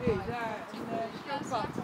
Deze, een uh,